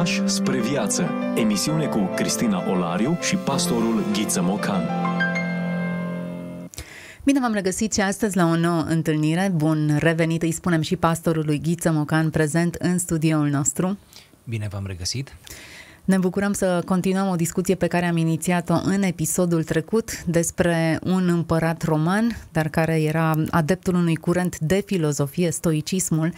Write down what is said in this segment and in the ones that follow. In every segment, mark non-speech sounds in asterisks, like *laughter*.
Pași spre viață. Emisiune cu Cristina Olariu și pastorul Ghiță Mocan. Bine v-am regăsit și astăzi la o nouă întâlnire. Bun revenit, îi spunem și pastorului Ghiță Mocan prezent în studioul nostru. Bine v-am regăsit. Ne bucurăm să continuăm o discuție pe care am inițiat-o în episodul trecut despre un împărat roman, dar care era adeptul unui curent de filozofie, stoicismul,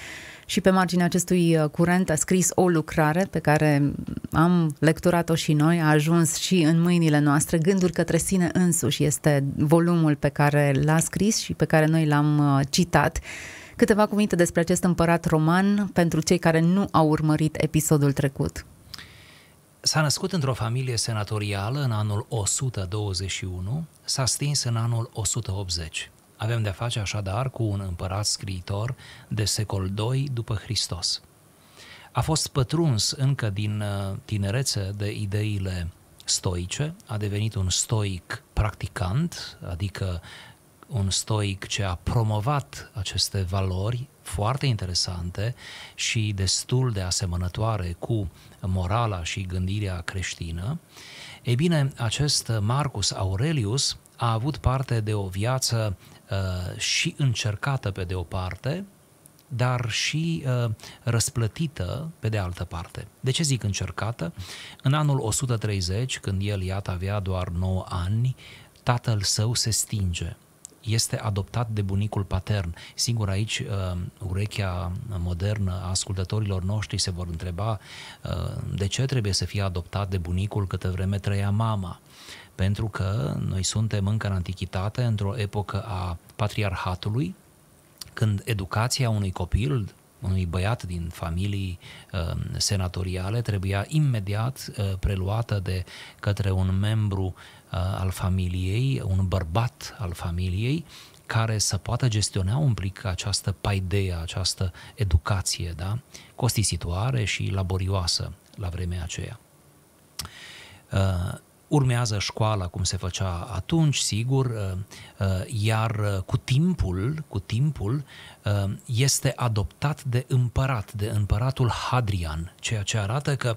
și pe marginea acestui uh, curent a scris o lucrare pe care am lecturat-o și noi, a ajuns și în mâinile noastre, Gânduri către sine însuși este volumul pe care l-a scris și pe care noi l-am uh, citat. Câteva cuvinte despre acest împărat roman pentru cei care nu au urmărit episodul trecut. S-a născut într-o familie senatorială în anul 121, s-a stins în anul 180. Avem de-a face așadar cu un împărat scriitor de secol II după Hristos. A fost pătruns încă din uh, tinerețe de ideile stoice, a devenit un stoic practicant, adică un stoic ce a promovat aceste valori foarte interesante și destul de asemănătoare cu morala și gândirea creștină, ei bine, acest Marcus Aurelius a avut parte de o viață uh, și încercată pe de o parte, dar și uh, răsplătită pe de altă parte. De ce zic încercată? În anul 130, când el, iată, avea doar 9 ani, tatăl său se stinge este adoptat de bunicul patern. Sigur, aici uh, urechea modernă a ascultătorilor noștri se vor întreba uh, de ce trebuie să fie adoptat de bunicul câtă vreme trăia mama. Pentru că noi suntem încă în antichitate, într-o epocă a patriarhatului, când educația unui copil, unui băiat din familii uh, senatoriale trebuia imediat uh, preluată de către un membru Uh, al familiei, un bărbat al familiei, care să poată gestiona un plic această paideia, această educație, da? costisitoare și laborioasă la vremea aceea. Uh, urmează școala cum se făcea atunci, sigur, uh, uh, iar uh, cu timpul, cu timpul este adoptat de împărat, de împăratul Hadrian, ceea ce arată că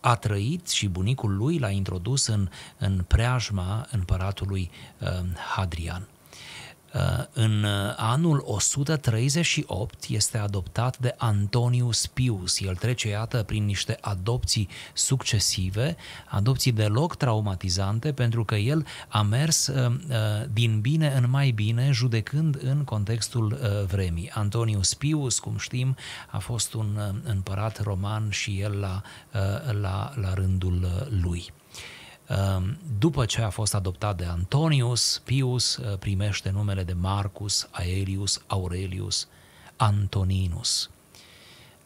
a trăit și bunicul lui l-a introdus în, în preajma împăratului Hadrian. Uh, în uh, anul 138 este adoptat de Antonius Pius. El trece, iată, prin niște adopții succesive, adopții deloc traumatizante, pentru că el a mers uh, din bine în mai bine, judecând în contextul vremii. Antonius Pius, cum știm, a fost un împărat roman și el la, la, la rândul lui. Ehm, după ce a fost adoptat de Antonius, Pius eh, primește numele de Marcus Aelius Aurelius Antoninus.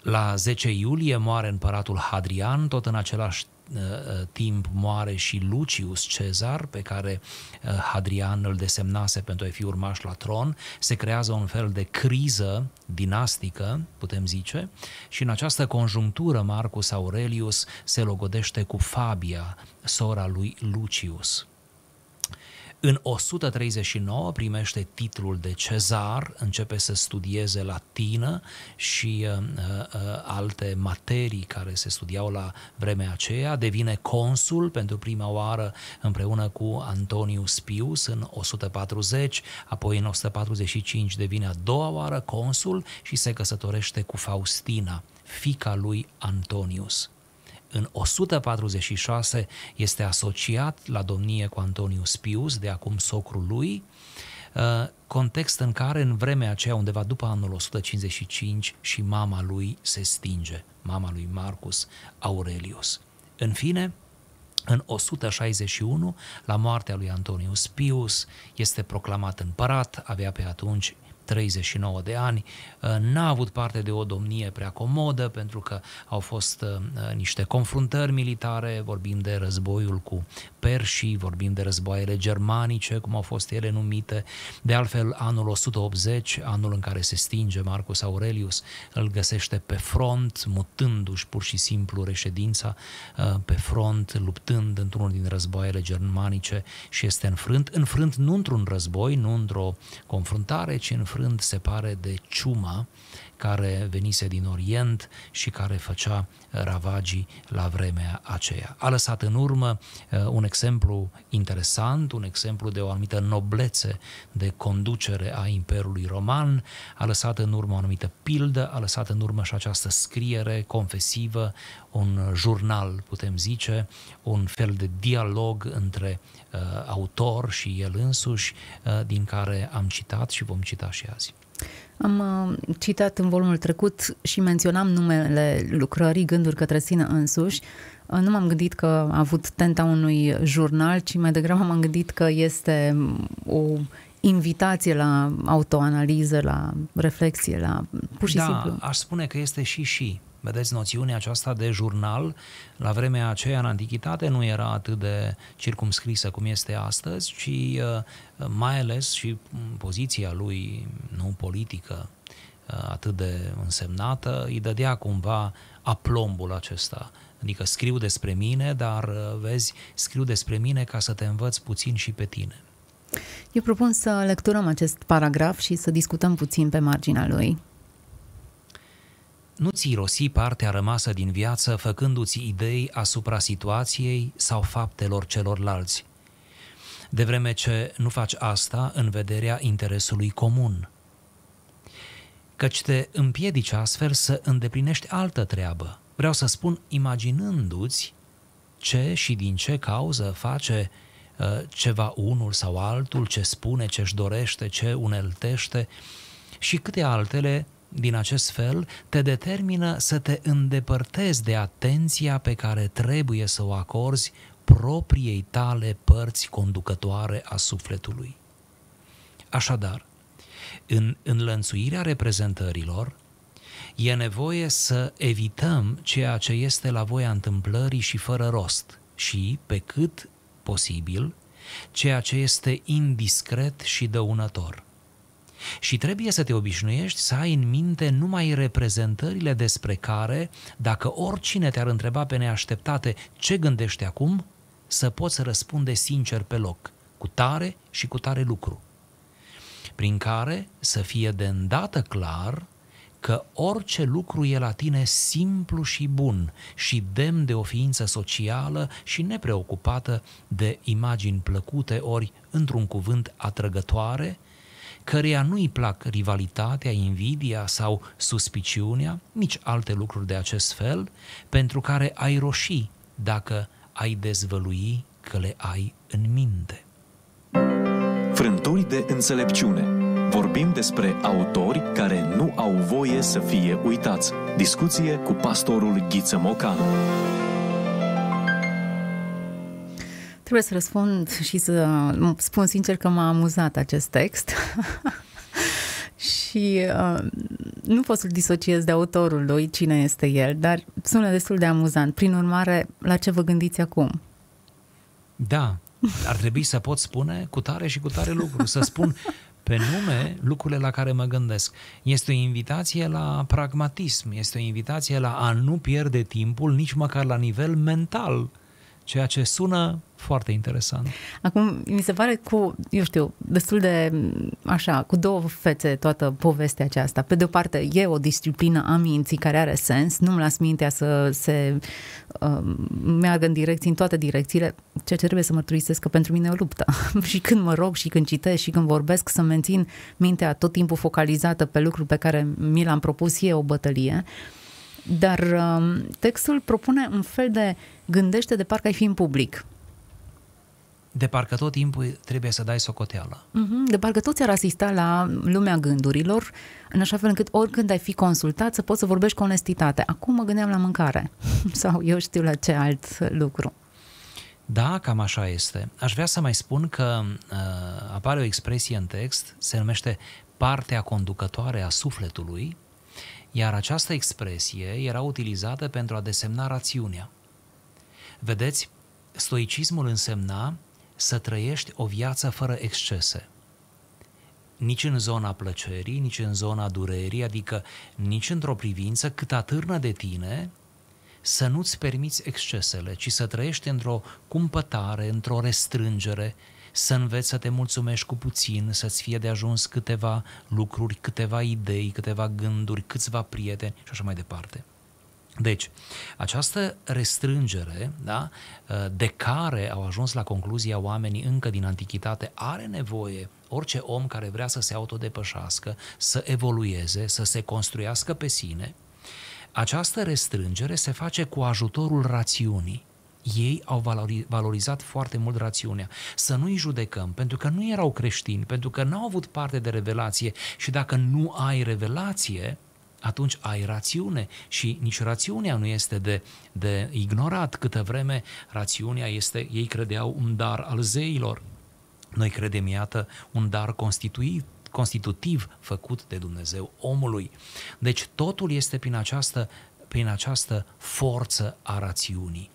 La 10 iulie moare împăratul Hadrian, tot în același Uh, uh, timp moare și Lucius Cezar, pe care uh, Hadrian îl desemnase pentru a fi urmaș la tron, se creează un fel de criză dinastică, putem zice, și în această conjunctură Marcus Aurelius se logodește cu Fabia, sora lui Lucius. În 139 primește titlul de cezar, începe să studieze latină și uh, uh, alte materii care se studiau la vremea aceea, devine consul pentru prima oară împreună cu Antonius Pius în 140, apoi în 145 devine a doua oară consul și se căsătorește cu Faustina, fica lui Antonius în 146 este asociat la domnie cu Antonius Pius, de acum socrul lui, uh, context în care în vremea aceea, undeva după anul 155, și mama lui se stinge, mama lui Marcus Aurelius. În fine, în 161, la moartea lui Antonius Pius, este proclamat împărat, avea pe atunci 39 de ani, uh, n-a avut parte de o domnie prea comodă pentru că au fost uh, uh, niște confruntări militare, vorbim de războiul cu perșii, vorbim de războaiele germanice, cum au fost ele numite. De altfel, anul 180, anul în care se stinge Marcus Aurelius, îl găsește pe front, mutându-și pur și simplu reședința pe front, luptând într-unul din războaiele germanice și este înfrânt, înfrânt nu într-un război, nu într-o confruntare, ci înfrânt frânt se pare de ciuma care venise din Orient și care făcea ravagii la vremea aceea. A lăsat în urmă uh, un exemplu interesant, un exemplu de o anumită noblețe de conducere a Imperiului Roman, a lăsat în urmă o anumită pildă, a lăsat în urmă și această scriere confesivă, un jurnal, putem zice, un fel de dialog între uh, autor și el însuși, uh, din care am citat și vom cita și azi. Am uh, citat în volumul trecut și menționam numele lucrării Gânduri către sine însuși. Uh, nu m-am gândit că a avut tenta unui jurnal, ci mai degrabă m-am gândit că este o invitație la autoanaliză, la reflexie, la pur și da, simplu. aș spune că este și și. Vedeți, noțiunea aceasta de jurnal, la vremea aceea în antichitate, nu era atât de circumscrisă cum este astăzi, ci uh, mai ales și poziția lui nu politică uh, atât de însemnată, îi dădea cumva aplombul acesta. Adică scriu despre mine, dar uh, vezi, scriu despre mine ca să te învăț puțin și pe tine. Eu propun să lecturăm acest paragraf și să discutăm puțin pe marginea lui. Nu-ți irosi partea rămasă din viață făcându-ți idei asupra situației sau faptelor celorlalți, de vreme ce nu faci asta în vederea interesului comun. Căci te împiedici astfel să îndeplinești altă treabă. Vreau să spun, imaginându-ți ce și din ce cauză face uh, ceva unul sau altul, ce spune, ce-și dorește, ce uneltește și câte altele din acest fel te determină să te îndepărtezi de atenția pe care trebuie să o acorzi propriei tale părți conducătoare a sufletului. Așadar, în înlănțuirea reprezentărilor, e nevoie să evităm ceea ce este la voia întâmplării și fără rost și, pe cât posibil, ceea ce este indiscret și dăunător – și trebuie să te obișnuiești să ai în minte numai reprezentările despre care, dacă oricine te-ar întreba pe neașteptate ce gândești acum, să poți răspunde sincer pe loc, cu tare și cu tare lucru. Prin care să fie de îndată clar că orice lucru e la tine simplu și bun și demn de o ființă socială și nepreocupată de imagini plăcute ori, într-un cuvânt, atrăgătoare, căreia nu-i plac rivalitatea, invidia sau suspiciunea, nici alte lucruri de acest fel, pentru care ai roși dacă ai dezvălui că le ai în minte. Frânturi de înțelepciune. Vorbim despre autori care nu au voie să fie uitați. Discuție cu pastorul Ghiță Mocanu. Trebuie să răspund și să spun sincer că m-a amuzat acest text. *laughs* și uh, nu pot să-l disociez de autorul lui, cine este el, dar sună destul de amuzant. Prin urmare, la ce vă gândiți acum? Da, ar trebui să pot spune cu tare și cu tare lucru, să spun pe nume lucrurile la care mă gândesc. Este o invitație la pragmatism, este o invitație la a nu pierde timpul nici măcar la nivel mental ceea ce sună foarte interesant. Acum, mi se pare cu, eu știu, destul de așa, cu două fețe toată povestea aceasta. Pe de o parte, e o disciplină a minții care are sens, nu-mi las mintea să se uh, meargă în direcții, în toate direcțiile, ceea ce trebuie să mărturisesc că pentru mine e o luptă. *laughs* și când mă rog și când citesc și când vorbesc, să mențin mintea tot timpul focalizată pe lucruri pe care mi l-am propus e o bătălie. Dar uh, textul propune un fel de gândește de parcă ai fi în public. De parcă tot timpul trebuie să dai socoteală. Mhm, de parcă toți ar asista la lumea gândurilor, în așa fel încât oricând ai fi consultat să poți să vorbești cu onestitate. Acum mă gândeam la mâncare *laughs* sau eu știu la ce alt lucru. Da, cam așa este. Aș vrea să mai spun că uh, apare o expresie în text, se numește partea conducătoare a sufletului, iar această expresie era utilizată pentru a desemna rațiunea. Vedeți, stoicismul însemna să trăiești o viață fără excese. Nici în zona plăcerii, nici în zona durerii, adică nici într-o privință cât atârnă de tine să nu-ți permiți excesele, ci să trăiești într-o cumpătare, într-o restrângere, să înveți să te mulțumești cu puțin, să-ți fie de ajuns câteva lucruri, câteva idei, câteva gânduri, câțiva prieteni și așa mai departe. Deci, această restrângere da, de care au ajuns la concluzia oamenii încă din antichitate are nevoie orice om care vrea să se autodepășească, să evolueze, să se construiască pe sine, această restrângere se face cu ajutorul rațiunii. Ei au valorizat foarte mult rațiunea. Să nu-i judecăm, pentru că nu erau creștini, pentru că n-au avut parte de revelație și dacă nu ai revelație, atunci ai rațiune și nici rațiunea nu este de, de ignorat, câtă vreme rațiunea este, ei credeau, un dar al zeilor. Noi credem, iată, un dar constituit, constitutiv făcut de Dumnezeu omului. Deci totul este prin această, prin această forță a rațiunii.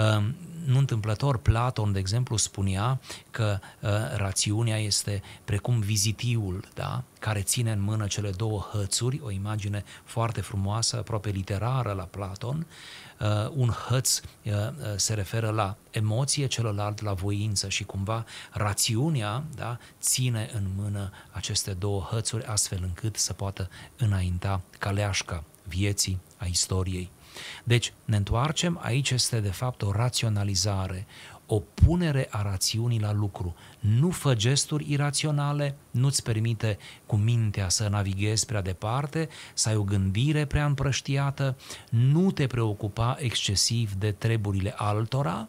Ehm, nu întâmplător, Platon, de exemplu, spunea că uh, rațiunea este precum vizitiul, da? care ține în mână cele două hățuri, o imagine foarte frumoasă, aproape literară la Platon. Uh, un hăț uh, se referă la emoție, celălalt la voință și cumva rațiunea da, ține în mână aceste două hățuri astfel încât să poată înainta caleașca vieții, a istoriei. Deci ne întoarcem, aici este de fapt o raționalizare, o punere a rațiunii la lucru. Nu fă gesturi iraționale, nu-ți permite cu mintea să navighezi prea departe, să ai o gândire prea împrăștiată, nu te preocupa excesiv de treburile altora,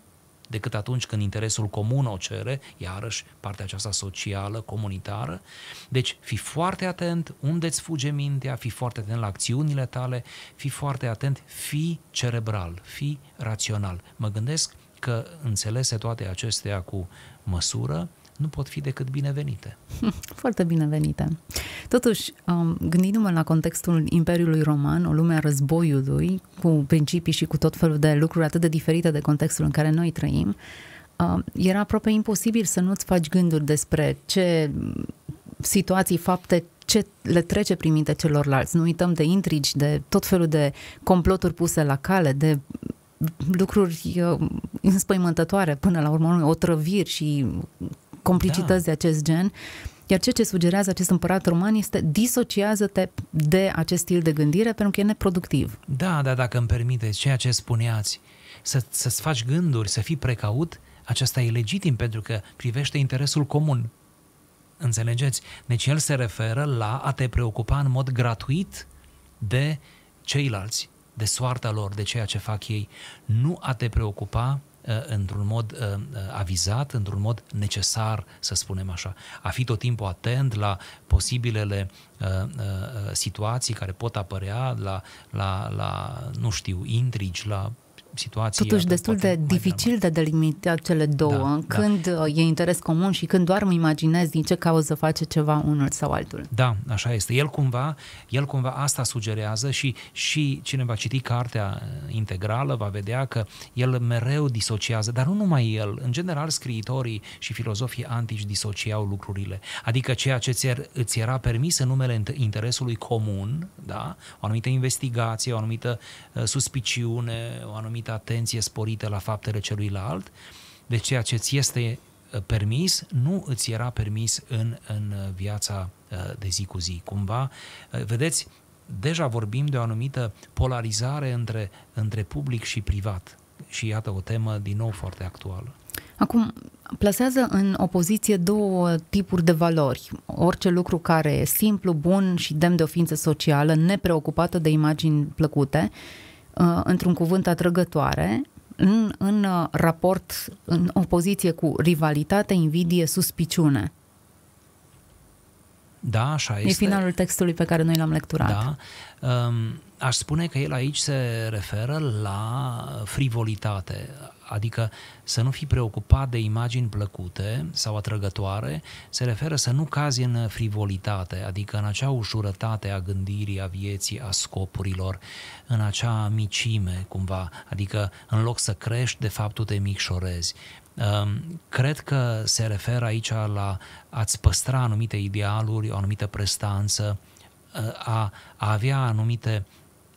decât atunci când interesul comun o cere, iarăși partea aceasta socială, comunitară. Deci, fi foarte atent unde îți fuge mintea, fi foarte atent la acțiunile tale, fi foarte atent, fi cerebral, fi rațional. Mă gândesc că înțelese toate acestea cu măsură, nu pot fi decât binevenite. *laughs* Foarte binevenite. Totuși, um, gândindu-mă la contextul Imperiului Roman, o lume a războiului, cu principii și cu tot felul de lucruri atât de diferite de contextul în care noi trăim, um, era aproape imposibil să nu-ți faci gânduri despre ce situații, fapte, ce le trece prin minte celorlalți. Nu uităm de intrigi, de tot felul de comploturi puse la cale, de lucruri uh, înspăimântătoare până la urmă, otrăviri și complicități da. de acest gen. Iar ceea ce sugerează acest împărat roman este disociază-te de acest stil de gândire pentru că e neproductiv. Da, da, dacă îmi permiteți, ceea ce spuneați, să, să-ți faci gânduri, să fii precaut, aceasta e legitim pentru că privește interesul comun. Înțelegeți? Deci el se referă la a te preocupa în mod gratuit de ceilalți, de soarta lor, de ceea ce fac ei. Nu a te preocupa Uh, într-un mod uh, uh, avizat, într-un mod necesar, să spunem așa. A fi tot timpul atent la posibilele situații care pot apărea, la, la, la nu știu, intrigi, la situații. Totuși destul de dificil de delimitat cele două, da, da. când da. e interes comun și când doar mă imaginez din ce cauză face ceva unul sau altul. Da, așa este. El cumva, el cumva asta sugerează și, și cine va citi cartea uh, integrală va vedea că el mereu disociază, dar nu numai el. În general, scriitorii și filozofii antici disociau lucrurile. Adică ceea ce ți îți era permis în numele interesului comun, da? o anumită investigație, o anumită uh, suspiciune, o anumită anumită atenție sporită la faptele celuilalt, de ceea ce ți este uh, permis, nu îți era permis în, în uh, viața uh, de zi cu zi. Cumva, vedeți, deja vorbim de o anumită polarizare între, între public și privat. Și iată o temă din nou foarte actuală. Acum, plasează în opoziție două tipuri de valori. Orice lucru care e simplu, bun și demn de o ființă socială, nepreocupată de imagini plăcute, Uh, într-un cuvânt atrăgătoare, în, în uh, raport, în opoziție cu rivalitate, invidie, suspiciune. Da, așa este. E finalul textului pe care noi l-am lecturat. Da. Um, aș spune că el aici se referă la frivolitate, adică să nu fii preocupat de imagini plăcute sau atrăgătoare, se referă să nu cazi în frivolitate, adică în acea ușurătate a gândirii, a vieții, a scopurilor, în acea micime cumva, adică în loc să crești, de fapt tu te micșorezi. Um, cred că se referă aici la a-ți păstra anumite idealuri, o anumită prestanță, uh, a, a avea anumite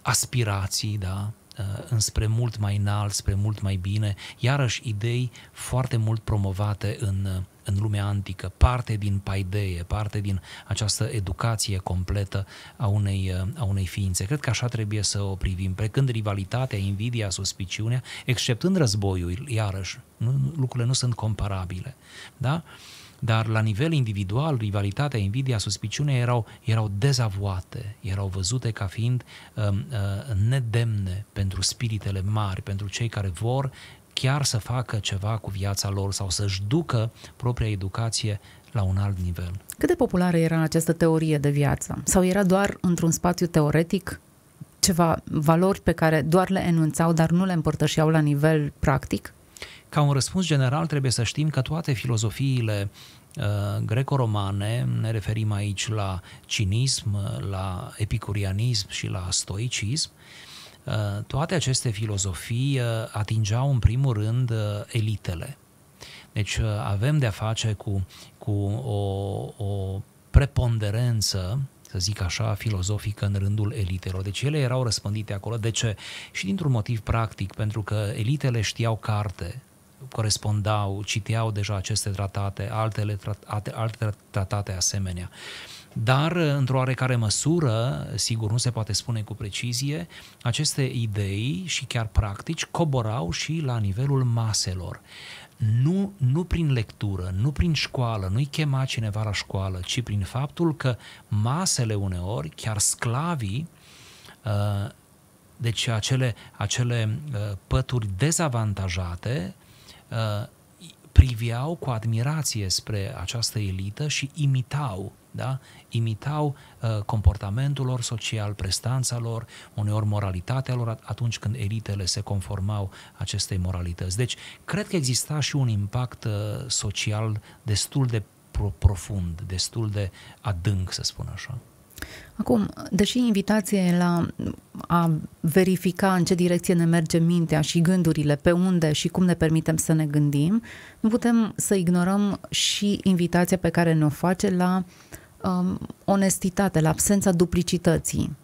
aspirații, da, Uh, înspre mult mai înalt, spre mult mai bine, iarăși idei foarte mult promovate în, uh, în lumea antică, parte din paideie, parte din această educație completă a unei, a unei ființe. Cred că așa trebuie să o privim, precând rivalitatea, invidia, suspiciunea, exceptând războiul, iarăși, nu, lucrurile nu sunt comparabile. Da? Dar la nivel individual, rivalitatea, invidia, suspiciunea erau, erau dezavoate, erau văzute ca fiind uh, uh, nedemne pentru spiritele mari, pentru cei care vor chiar să facă ceva cu viața lor sau să-și ducă propria educație la un alt nivel. Cât de populară era această teorie de viață? Sau era doar într-un spațiu teoretic ceva valori pe care doar le enunțau, dar nu le împărtășeau la nivel practic? Ca un răspuns general trebuie să știm că toate filozofiile uh, greco-romane, ne referim aici la cinism, la epicurianism și la stoicism, uh, toate aceste filozofii uh, atingeau în primul rând uh, elitele. Deci uh, avem de-a face cu, cu o, o preponderență să zic așa, filozofică în rândul elitelor. Deci ele erau răspândite acolo. De ce? Și dintr-un motiv practic, pentru că elitele știau carte, corespondau, citeau deja aceste tratate, altele, alte, alte tratate asemenea. Dar, într-o oarecare măsură, sigur nu se poate spune cu precizie, aceste idei și chiar practici coborau și la nivelul maselor. Nu, nu prin lectură, nu prin școală, nu-i chema cineva la școală, ci prin faptul că masele uneori, chiar sclavii, uh, deci acele, acele uh, pături dezavantajate, Uh, priveau cu admirație spre această elită și imitau, da? imitau uh, comportamentul lor social, prestanța lor, uneori moralitatea lor atunci când elitele se conformau acestei moralități. Deci, cred că exista și un impact uh, social destul de profund, destul de adânc, să spun așa. Acum, deși invitația e la a verifica în ce direcție ne merge mintea și gândurile, pe unde și cum ne permitem să ne gândim, nu putem să ignorăm și invitația pe care ne-o face la um, onestitate, la absența duplicității.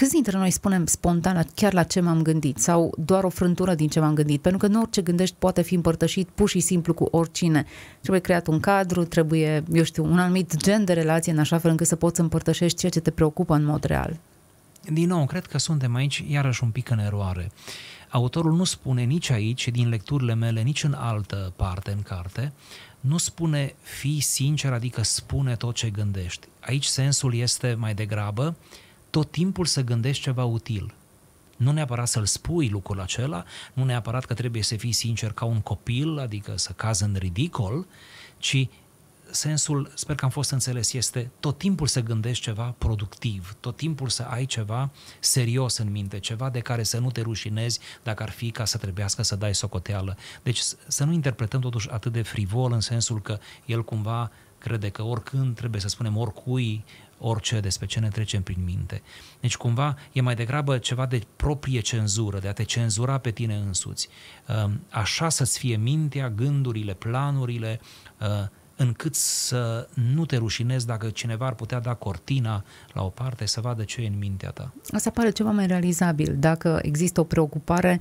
Câți dintre noi spunem spontan chiar la ce m-am gândit sau doar o frântură din ce m-am gândit? Pentru că nu orice gândești poate fi împărtășit pur și simplu cu oricine. Trebuie creat un cadru, trebuie, eu știu, un anumit gen de relație în așa fel încât să poți să împărtășești ceea ce te preocupă în mod real. Din nou, cred că suntem aici iarăși un pic în eroare. Autorul nu spune nici aici, din lecturile mele, nici în altă parte în carte, nu spune fii sincer, adică spune tot ce gândești. Aici sensul este mai degrabă tot timpul să gândești ceva util. Nu neapărat să-l spui lucrul acela, nu neapărat că trebuie să fii sincer ca un copil, adică să cazi în ridicol, ci sensul, sper că am fost înțeles, este tot timpul să gândești ceva productiv, tot timpul să ai ceva serios în minte, ceva de care să nu te rușinezi dacă ar fi ca să trebuiască să dai socoteală. Deci să nu interpretăm totuși atât de frivol în sensul că el cumva crede că oricând trebuie să spunem oricui orice despre ce ne trecem prin minte. Deci cumva e mai degrabă ceva de proprie cenzură, de a te cenzura pe tine însuți. Ehm, așa să-ți fie mintea, gândurile, planurile, ehm, încât să nu te rușinezi dacă cineva ar putea da cortina la o parte să vadă ce e în mintea ta. Asta pare ceva mai realizabil. Dacă există o preocupare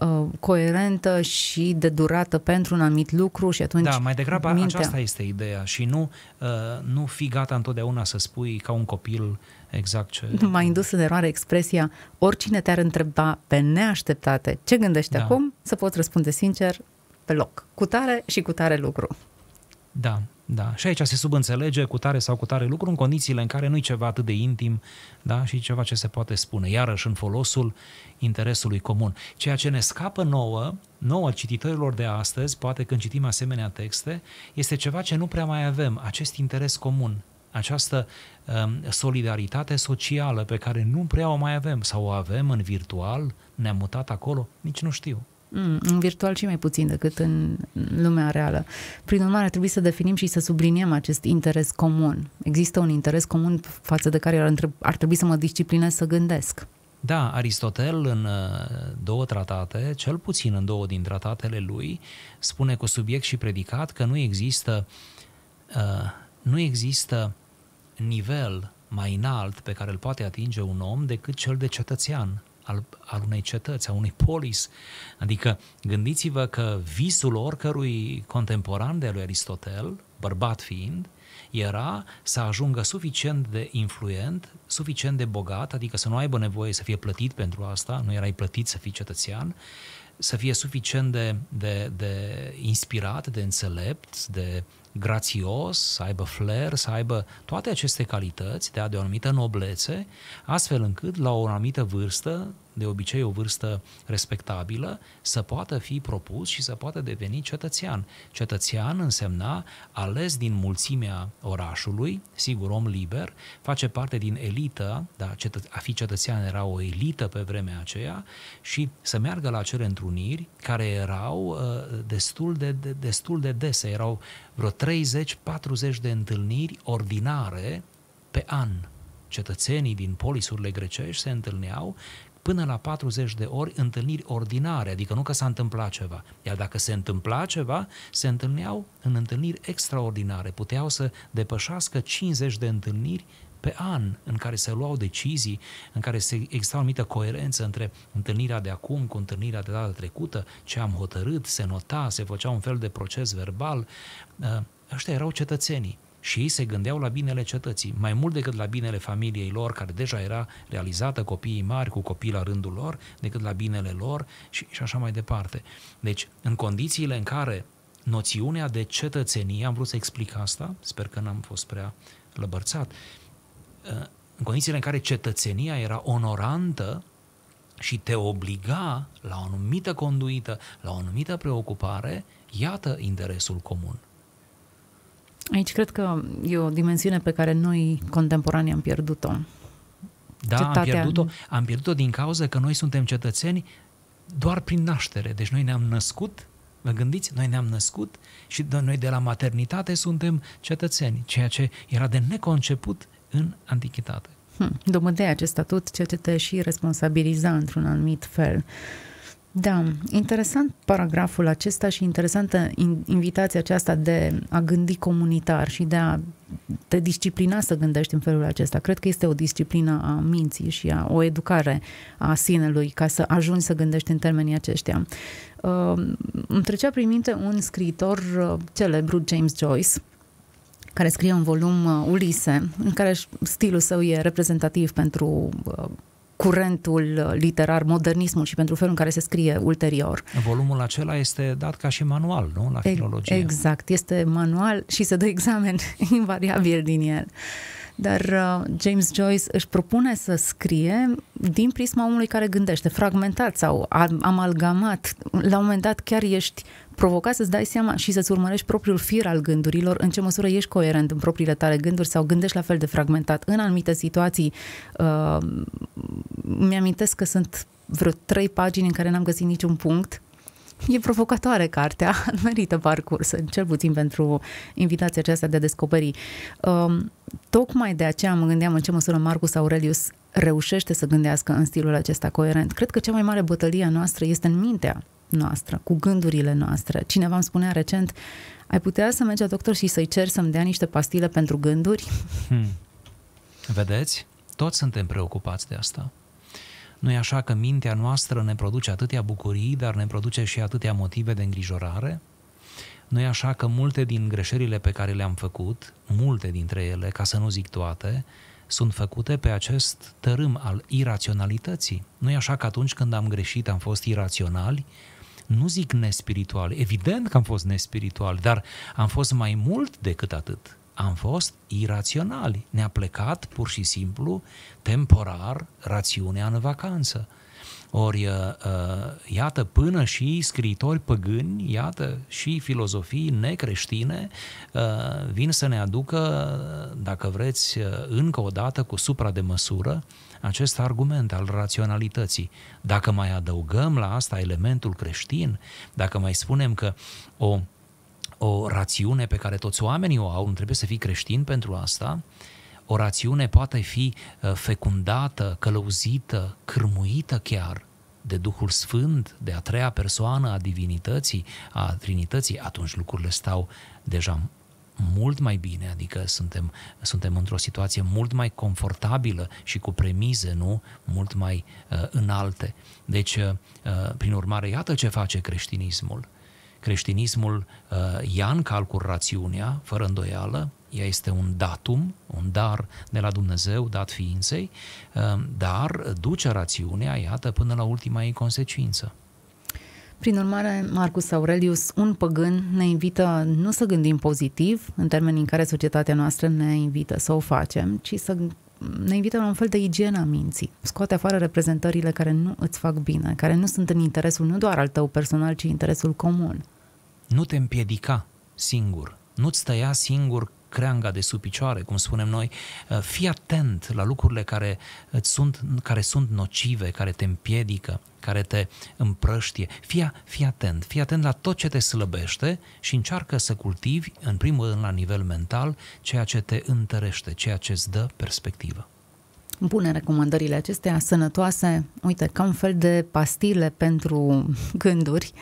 uh, coerentă și de durată pentru un anumit lucru și atunci... Da, mai degrabă mintea... aceasta este ideea și nu, uh, nu fi gata întotdeauna să spui ca un copil exact ce... *laughs* M-a indus în eroare expresia oricine te-ar întreba pe neașteptate ce gândești da. acum, să poți răspunde sincer pe loc, cu tare și cu tare lucru. Da, da. Și aici se subînțelege cu tare sau cu tare lucru în condițiile în care nu e ceva atât de intim da? și ceva ce se poate spune, iarăși în folosul interesului comun. Ceea ce ne scapă nouă, nouă cititorilor de astăzi, poate când citim asemenea texte, este ceva ce nu prea mai avem, acest interes comun, această um, solidaritate socială pe care nu prea o mai avem sau o avem în virtual, ne-am mutat acolo, nici nu știu. Mm, în virtual și mai puțin decât în lumea reală. Prin urmare, ar trebui să definim și să subliniem acest interes comun. Există un interes comun față de care ar, ar trebui să mă disciplinez să gândesc. Da, Aristotel în uh, două tratate, cel puțin în două din tratatele lui, spune cu subiect și predicat că nu există, uh, nu există nivel mai înalt pe care îl poate atinge un om decât cel de cetățean al, al unei cetăți, a unui polis. Adică gândiți-vă că visul oricărui contemporan de lui Aristotel, bărbat fiind, era să ajungă suficient de influent, suficient de bogat, adică să nu aibă nevoie să fie plătit pentru asta, nu erai plătit să fii cetățean, să fie suficient de, de, de inspirat, de înțelept, de grațios, să aibă flair, să aibă toate aceste calități de a de o anumită noblețe, astfel încât la o anumită vârstă de obicei o vârstă respectabilă, să poată fi propus și să poată deveni cetățean. Cetățean însemna ales din mulțimea orașului, sigur om liber, face parte din elită, da, cetă- a fi cetățean era o elită pe vremea aceea și să meargă la acele întruniri care erau uh, destul, de, de, destul de dese, erau vreo 30-40 de întâlniri ordinare pe an cetățenii din polisurile grecești se întâlneau până la 40 de ori întâlniri ordinare, adică nu că s-a întâmplat ceva. Iar dacă se întâmpla ceva, se întâlneau în întâlniri extraordinare. Puteau să depășească 50 de întâlniri pe an în care se luau decizii, în care se exista o anumită coerență între întâlnirea de acum cu întâlnirea de data trecută, ce am hotărât, se nota, se făcea un fel de proces verbal. Ă, ăștia erau cetățenii și ei se gândeau la binele cetății, mai mult decât la binele familiei lor, care deja era realizată, copiii mari cu copii la rândul lor, decât la binele lor și, și așa mai departe. Deci, în condițiile în care noțiunea de cetățenie, am vrut să explic asta, sper că n-am fost prea lăbărțat, în condițiile în care cetățenia era onorantă și te obliga la o anumită conduită, la o anumită preocupare, iată interesul comun. Aici cred că e o dimensiune pe care noi, contemporanii, am pierdut-o. Da, Cetatea... am pierdut-o, am pierdut-o din cauza că noi suntem cetățeni doar prin naștere. Deci noi ne-am născut, vă gândiți, noi ne-am născut și noi de la maternitate suntem cetățeni, ceea ce era de neconceput în antichitate. Hmm, domândea acest statut, ceea ce te și responsabiliza într-un anumit fel. Uh, da, interesant paragraful acesta și interesantă invitația aceasta de a gândi comunitar și de a te disciplina să gândești în felul acesta. Cred că este o disciplină a minții și a, o educare a sinelui ca să ajungi să gândești în termenii aceștia. Uh, îmi trecea prin minte un scriitor uh, celebru, James Joyce, care scrie un volum uh, Ulise, în care stilul său e reprezentativ pentru uh, curentul literar, modernismul și pentru felul în care se scrie ulterior. Volumul acela este dat ca și manual, nu? La filologie. Exact, este manual și se dă examen *laughs* invariabil din el. Dar uh, James Joyce își propune să scrie din prisma omului care gândește, fragmentat sau amalgamat. La un moment dat chiar ești provocat să-ți dai seama și să-ți urmărești propriul fir al gândurilor, în ce măsură ești coerent în propriile tale gânduri sau gândești la fel de fragmentat. În anumite situații, uh, mi-amintesc că sunt vreo trei pagini în care n-am găsit niciun punct E provocatoare cartea, *laughs* merită parcurs, cel puțin pentru invitația aceasta de a descoperi. Um, tocmai de aceea mă gândeam în ce măsură Marcus Aurelius reușește să gândească în stilul acesta coerent. Cred că cea mai mare bătălie a noastră este în mintea noastră, cu gândurile noastre. Cineva îmi spunea recent, ai putea să mergi la doctor și să-i ceri să-mi dea niște pastile pentru gânduri? Hmm. Vedeți? Toți suntem preocupați de asta. Nu e așa că mintea noastră ne produce atâtea bucurii, dar ne produce și atâtea motive de îngrijorare? Nu e așa că multe din greșelile pe care le-am făcut, multe dintre ele, ca să nu zic toate, sunt făcute pe acest tărâm al iraționalității. Nu e așa că atunci când am greșit am fost iraționali, nu zic nespirituali, evident că am fost nespirituali, dar am fost mai mult decât atât am fost iraționali. Ne-a plecat pur și simplu, temporar, rațiunea în vacanță. Ori, uh, uh, iată, până și scriitori păgâni, iată, și filozofii necreștine uh, vin să ne aducă, dacă vreți, încă o dată cu supra de măsură, acest argument al raționalității. Dacă mai adăugăm la asta elementul creștin, dacă mai spunem că o o rațiune pe care toți oamenii o au, nu trebuie să fii creștin pentru asta, o rațiune poate fi uh, fecundată, călăuzită, cârmuită chiar de Duhul Sfânt, de a treia persoană a divinității, a Trinității, atunci lucrurile stau deja mult mai bine, adică suntem, suntem într-o situație mult mai confortabilă și cu premize, nu? Mult mai uh, înalte. Deci, uh, prin urmare, iată ce face creștinismul. Creștinismul uh, ia în calcul rațiunea, fără îndoială, ea este un datum, un dar de la Dumnezeu dat ființei, uh, dar duce rațiunea, iată, până la ultima ei consecință. Prin urmare, Marcus Aurelius, un păgân, ne invită nu să gândim pozitiv, în termenii în care societatea noastră ne invită să o facem, ci să ne invită la un fel de igienă a minții. Scoate afară reprezentările care nu îți fac bine, care nu sunt în interesul nu doar al tău personal, ci interesul comun. Nu te împiedica singur, nu-ți tăia singur creanga de sub picioare, cum spunem noi, uh, fii atent la lucrurile care, îți sunt, care sunt nocive, care te împiedică, care te împrăștie. Fii, fii atent, fii atent la tot ce te slăbește și încearcă să cultivi, în primul rând la nivel mental, ceea ce te întărește, ceea ce îți dă perspectivă. Bune recomandările acestea, sănătoase, uite, ca un fel de pastile pentru gânduri,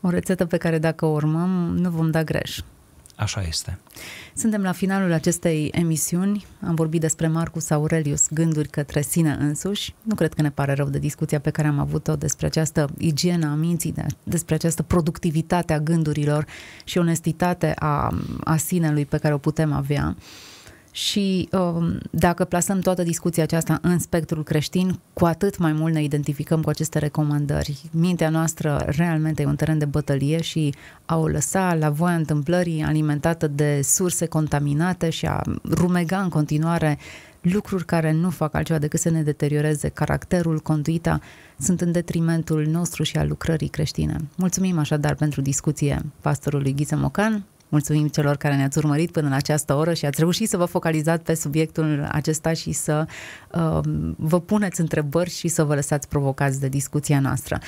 o rețetă pe care dacă o urmăm nu vom da greș. Așa este. Suntem la finalul acestei emisiuni. Am vorbit despre Marcus Aurelius, gânduri către sine însuși. Nu cred că ne pare rău de discuția pe care am avut-o despre această igienă a minții, despre această productivitate a gândurilor și onestitate a, a sinelui pe care o putem avea. Și um, dacă plasăm toată discuția aceasta în spectrul creștin, cu atât mai mult ne identificăm cu aceste recomandări. Mintea noastră realmente e un teren de bătălie și a o lăsa la voia întâmplării alimentată de surse contaminate și a rumega în continuare lucruri care nu fac altceva decât să ne deterioreze caracterul, conduita, sunt în detrimentul nostru și al lucrării creștine. Mulțumim așadar pentru discuție pastorului Ghiță Mocan. Mulțumim celor care ne-ați urmărit până în această oră și ați reușit să vă focalizați pe subiectul acesta și să uh, vă puneți întrebări și să vă lăsați provocați de discuția noastră.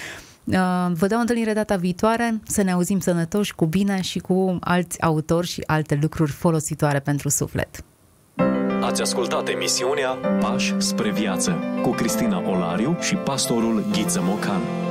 Uh, vă dau întâlnire data viitoare, să ne auzim sănătoși, cu bine și cu alți autori și alte lucruri folositoare pentru suflet. Ați ascultat emisiunea Pași spre viață cu Cristina Olariu și pastorul Ghiță Mocan.